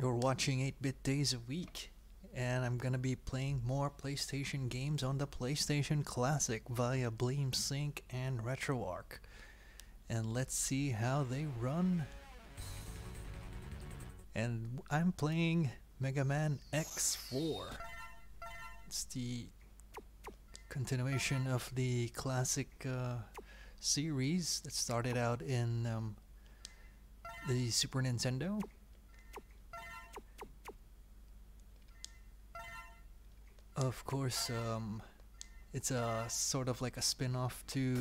You're watching 8 Bit Days a Week, and I'm gonna be playing more PlayStation games on the PlayStation Classic via BleemSync and RetroArch. And let's see how they run. And I'm playing Mega Man X4. It's the continuation of the classic uh, series that started out in um, the Super Nintendo. Of course, um, it's a sort of like a spin-off to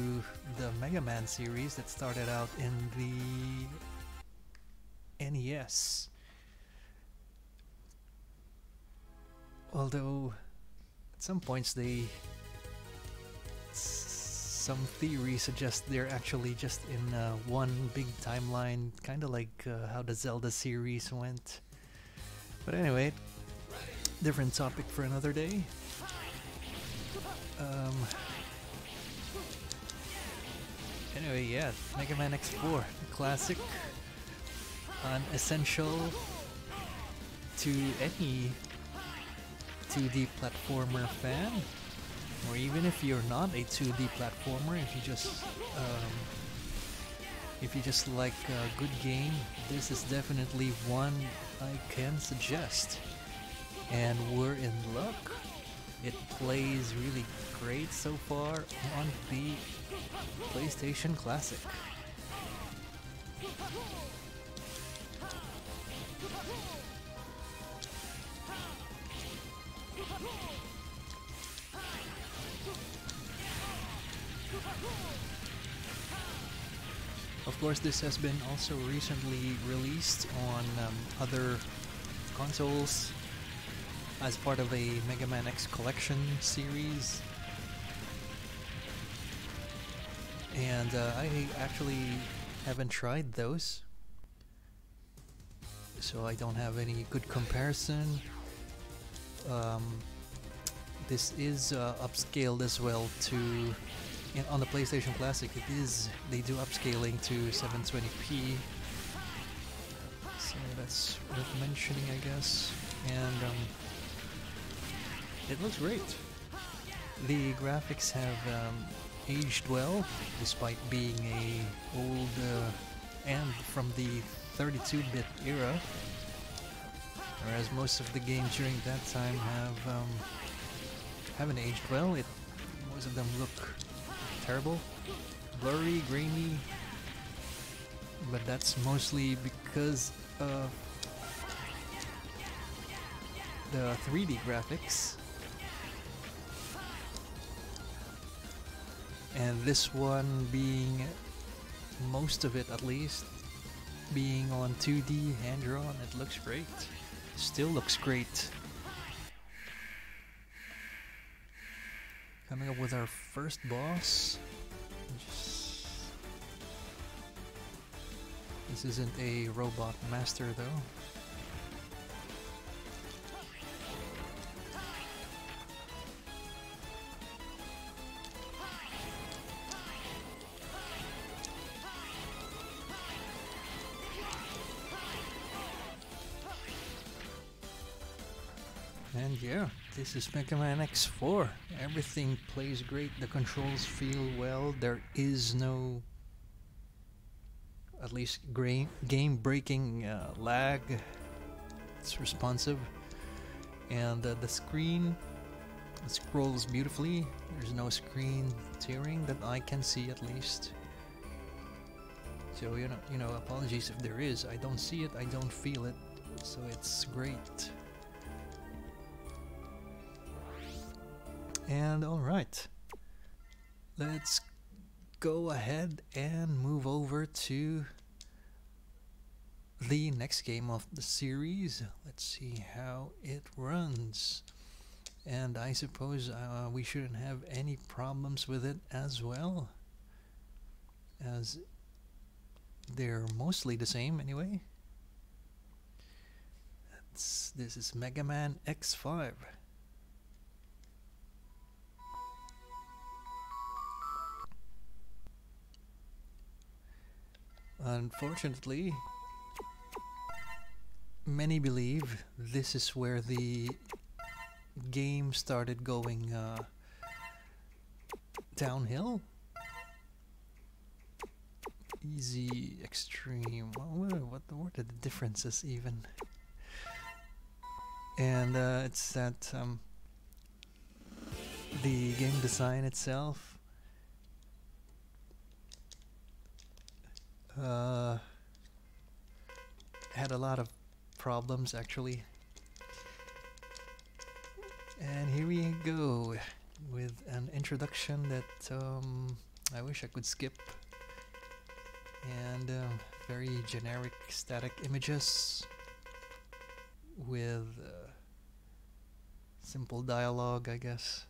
the Mega Man series that started out in the NES. Although, at some points they some theories suggest they're actually just in uh, one big timeline, kind of like uh, how the Zelda series went. But anyway, different topic for another day. Um, anyway, yeah, Mega Man X4, classic, an essential to any 2D platformer fan, or even if you're not a 2D platformer, if you just um, if you just like a good game, this is definitely one I can suggest and we're in luck. It plays really great so far on the PlayStation Classic. Of course, this has been also recently released on um, other consoles as part of a Mega Man X collection series. And uh, I actually haven't tried those. So I don't have any good comparison. Um, this is uh, upscaled as well to on the PlayStation Classic. It is they do upscaling to 720p. So that's worth mentioning, I guess. And um, it looks great. The graphics have um, aged well, despite being a old uh, and from the 32-bit era. Whereas most of the games during that time have um, haven't aged well. It most of them look terrible, blurry, grainy. But that's mostly because of the 3D graphics and this one being most of it at least being on 2D hand drawn it looks great. Still looks great. Coming up with our first boss. This isn't a robot master though yeah, this is Mega Man X4. Everything plays great, the controls feel well, there is no at least game breaking uh, lag. It's responsive. And uh, the screen scrolls beautifully. There's no screen tearing that I can see at least. So you know, you know, apologies if there is. I don't see it, I don't feel it. So it's great. And alright, let's go ahead and move over to the next game of the series. Let's see how it runs. And I suppose uh, we shouldn't have any problems with it as well, as they're mostly the same anyway. That's, this is Mega Man X5. Unfortunately, many believe this is where the game started going uh, downhill. Easy, extreme. What, what, what are the differences even? And uh, it's that um, the game design itself uh, had a lot of problems actually. And here we go with an introduction that um, I wish I could skip. And uh, very generic static images with uh, simple dialogue, I guess.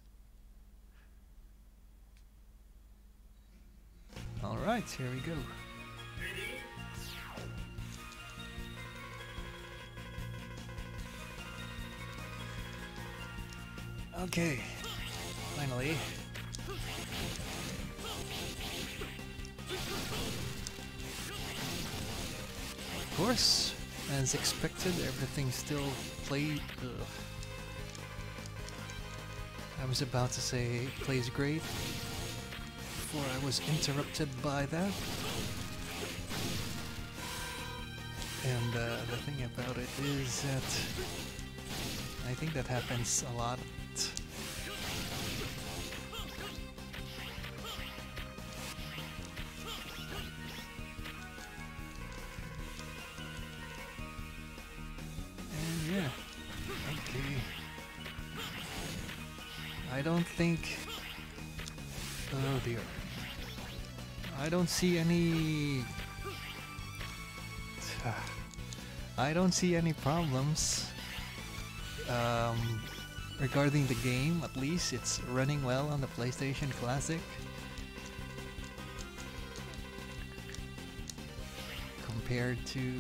Alright, here we go. Okay, finally. Of course, as expected, everything still played. Ugh. I was about to say plays great before I was interrupted by that. And uh, the thing about it is that I think that happens a lot I don't think. Oh dear. I don't see any. I don't see any problems. Um, regarding the game, at least it's running well on the PlayStation Classic. Compared to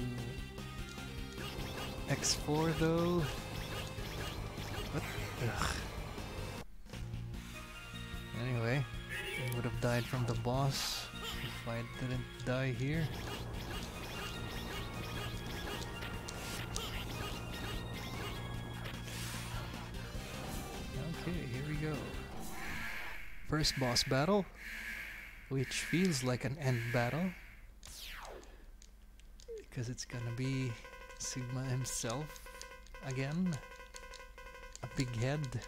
X4 though. What? Ugh. Anyway, I would have died from the boss if I didn't die here. Okay, here we go. First boss battle, which feels like an end battle. Because it's gonna be Sigma himself again. A big head.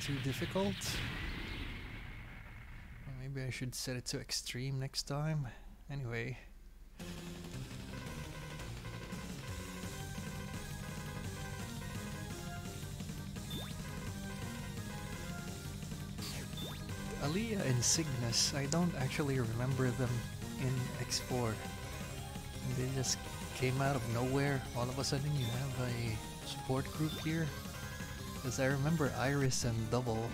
Too difficult. Maybe I should set it to extreme next time. Anyway. Alia and Signas, I don't actually remember them in X4. They just came out of nowhere. All of a sudden you have a support group here. Because I remember Iris and Double.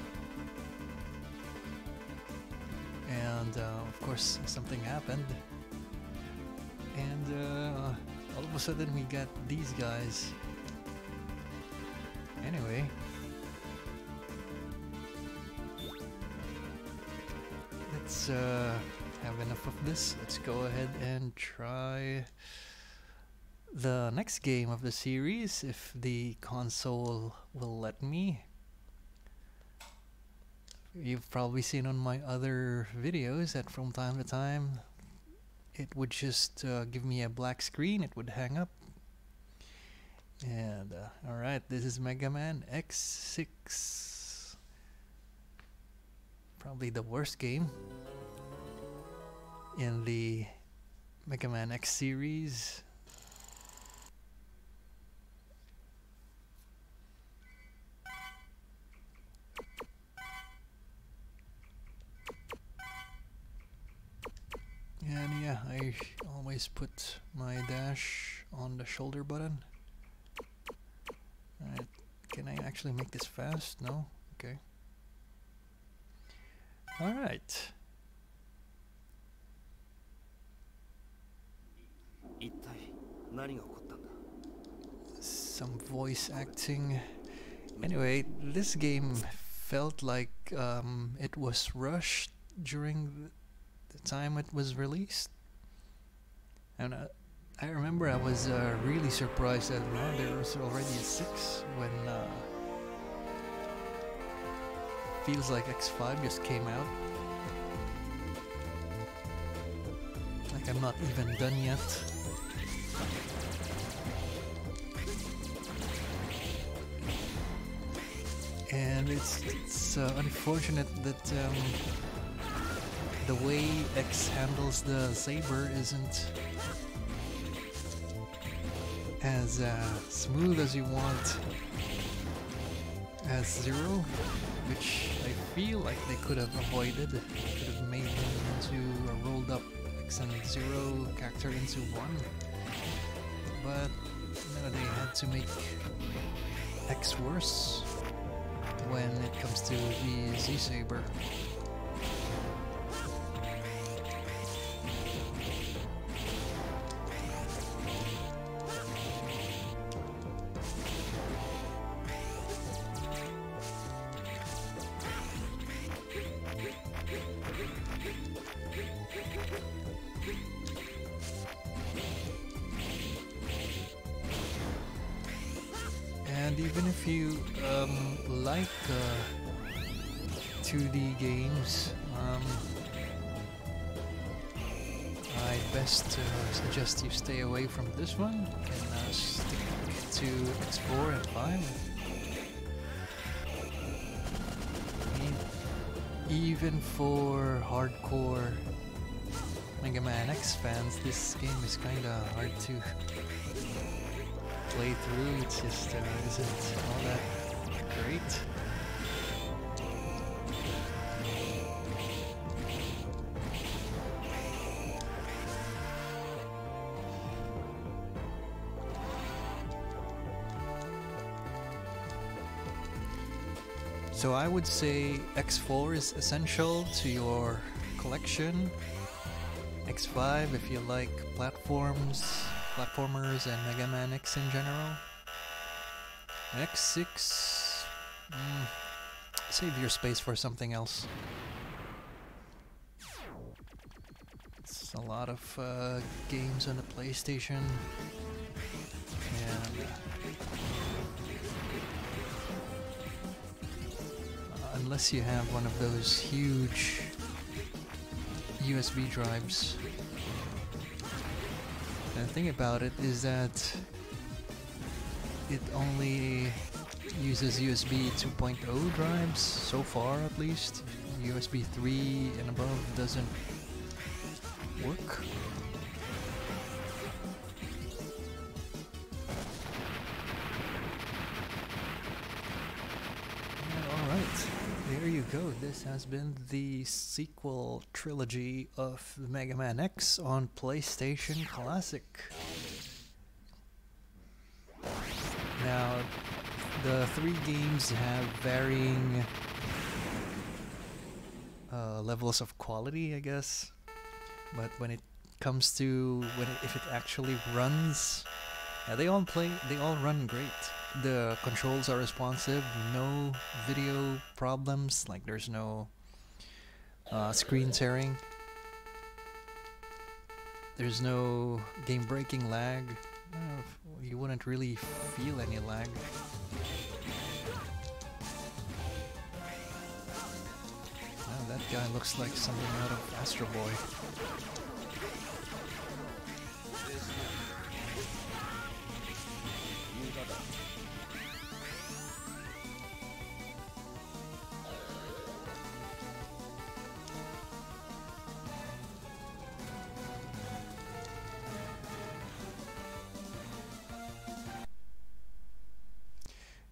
And uh, of course something happened. And uh, all of a sudden we got these guys. Anyway. Let's uh, have enough of this. Let's go ahead and try the next game of the series if the console will let me. You've probably seen on my other videos that from time to time it would just uh, give me a black screen, it would hang up. And uh, alright, this is Mega Man X6. Probably the worst game in the Mega Man X series. And yeah, I always put my dash on the shoulder button. Alright, can I actually make this fast? No? Okay. Alright. Some voice acting. Anyway, this game felt like um, it was rushed during the time it was released. And uh, I remember I was uh, really surprised that oh, there was already a 6 when uh, feels like X5 just came out. Like I'm not even done yet. And it's, it's uh, unfortunate that um, the way X handles the saber isn't as uh, smooth as you want as Zero, which I feel like they could have avoided. Could have made him into a rolled up X and Zero character into one. But no, they had to make X worse when it comes to the Z-Saber. And even if you um, like uh, 2D games, um, I best uh, suggest you stay away from this one and uh, stick to X4 and 5. even for hardcore Mega Man X fans, this game is kinda hard to play through. It's just uh, isn't all that great. So I would say X4 is essential to your collection. X5 if you like platforms, platformers and Mega Man X in general. X6, mm, save your space for something else. It's a lot of uh, games on the PlayStation. Unless you have one of those huge USB drives. The thing about it is that it only uses USB 2.0 drives, so far at least. USB 3 and above doesn't work. Go. This has been the sequel trilogy of Mega Man X on PlayStation Classic. Now, the three games have varying uh, levels of quality, I guess. But when it comes to when it, if it actually runs, yeah, they all play. They all run great. The controls are responsive. No video problems. Like there's no uh, screen tearing. There's no game-breaking lag. Uh, you wouldn't really feel any lag. Oh, that guy looks like something out of Astro Boy.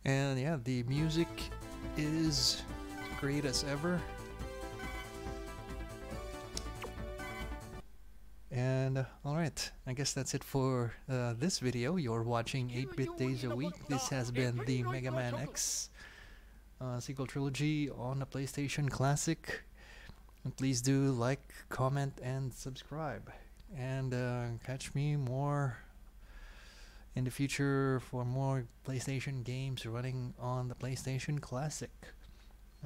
And yeah, the music is great as ever. And uh, alright, I guess that's it for uh, this video. You're watching 8-Bit Days a Week. This has been the Mega Man X uh, sequel trilogy on the PlayStation Classic. And please do like, comment, and subscribe. And uh, catch me more in the future for more PlayStation games running on the PlayStation Classic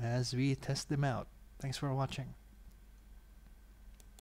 as we test them out. Thanks for watching.